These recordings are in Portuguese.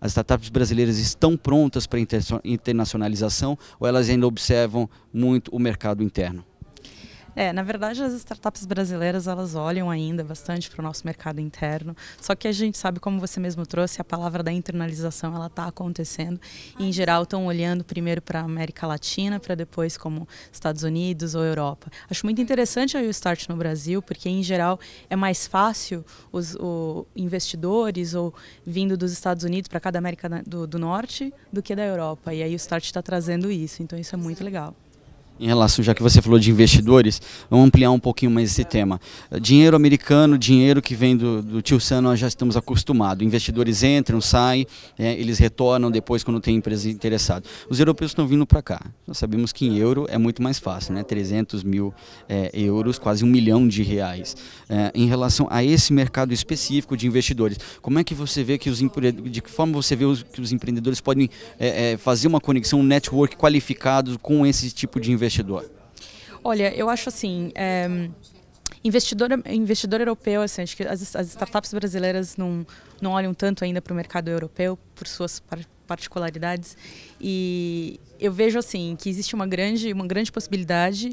As startups brasileiras estão prontas para internacionalização ou elas ainda observam muito o mercado interno? É, na verdade, as startups brasileiras elas olham ainda bastante para o nosso mercado interno. Só que a gente sabe, como você mesmo trouxe, a palavra da internalização ela está acontecendo. E, em geral, estão olhando primeiro para a América Latina, para depois como Estados Unidos ou Europa. Acho muito interessante a Start no Brasil, porque em geral é mais fácil os o, investidores ou vindo dos Estados Unidos para cada América do, do Norte do que da Europa. E aí o Start está trazendo isso. Então isso é muito legal em relação, já que você falou de investidores, vamos ampliar um pouquinho mais esse tema. Dinheiro americano, dinheiro que vem do, do tio Sam, nós já estamos acostumados. Investidores entram, saem, é, eles retornam depois quando tem empresa interessada. Os europeus estão vindo para cá. Nós sabemos que em euro é muito mais fácil, né? 300 mil é, euros, quase um milhão de reais. É, em relação a esse mercado específico de investidores, como é que você vê que os de que forma você vê os, que os empreendedores podem é, é, fazer uma conexão, um network qualificado com esse tipo de investidor? Investidor? Olha, eu acho assim. É, investidor, investidor europeu, assim, acho que as, as, startups brasileiras não, não olham tanto ainda para o mercado europeu por suas particularidades e eu vejo assim que existe uma grande, uma grande possibilidade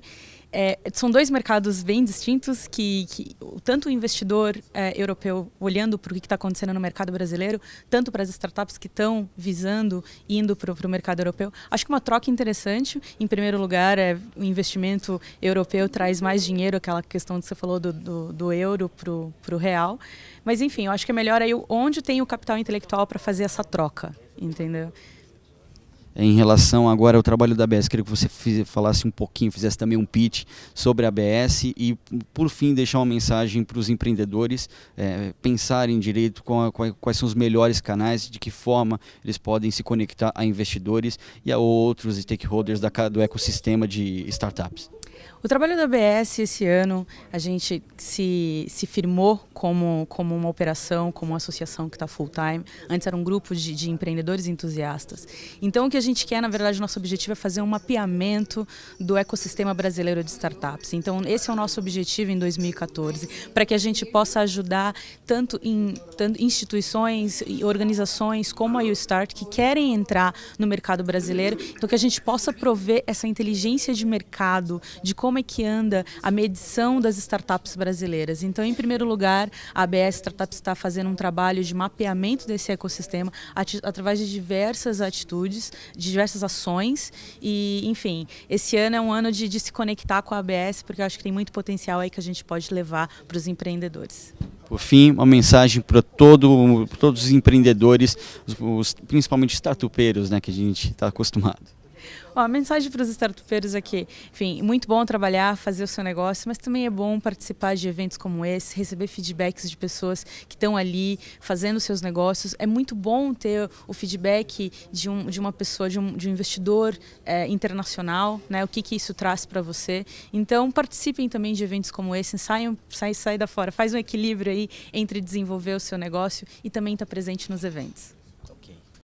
é, são dois mercados bem distintos que, que tanto o investidor é, europeu olhando para o que está acontecendo no mercado brasileiro, tanto para as startups que estão visando indo para o mercado europeu. Acho que uma troca interessante. Em primeiro lugar, é, o investimento europeu traz mais dinheiro, aquela questão que você falou do, do, do euro para o real. Mas enfim, eu acho que é melhor aí onde tem o capital intelectual para fazer essa troca, entendeu? Em relação agora ao trabalho da ABS. Queria que você falasse um pouquinho, fizesse também um pitch sobre a ABS e, por fim, deixar uma mensagem para os empreendedores é, pensarem direito a, quais são os melhores canais, de que forma eles podem se conectar a investidores e a outros stakeholders da, do ecossistema de startups. O trabalho da ABS esse ano, a gente se, se firmou como, como uma operação, como uma associação que está full time. Antes era um grupo de, de empreendedores entusiastas. Então o que a gente quer, na verdade, nosso objetivo é fazer um mapeamento do ecossistema brasileiro de startups. Então esse é o nosso objetivo em 2014, para que a gente possa ajudar tanto em tanto instituições e organizações como a YouStart que querem entrar no mercado brasileiro, então que a gente possa prover essa inteligência de mercado, de como como é que anda a medição das startups brasileiras. Então, em primeiro lugar, a ABS Startups está fazendo um trabalho de mapeamento desse ecossistema através de diversas atitudes, de diversas ações e, enfim, esse ano é um ano de, de se conectar com a ABS, porque eu acho que tem muito potencial aí que a gente pode levar para os empreendedores. Por fim, uma mensagem para todo, todos os empreendedores, os, principalmente startupeiros, né, que a gente está acostumado. Ó, a mensagem para os startupeiros aqui, enfim, muito bom trabalhar, fazer o seu negócio, mas também é bom participar de eventos como esse, receber feedbacks de pessoas que estão ali fazendo seus negócios. É muito bom ter o feedback de, um, de uma pessoa, de um, de um investidor é, internacional, né? O que, que isso traz para você. Então, participem também de eventos como esse, saiam, sai, sai da fora, faz um equilíbrio aí entre desenvolver o seu negócio e também estar tá presente nos eventos.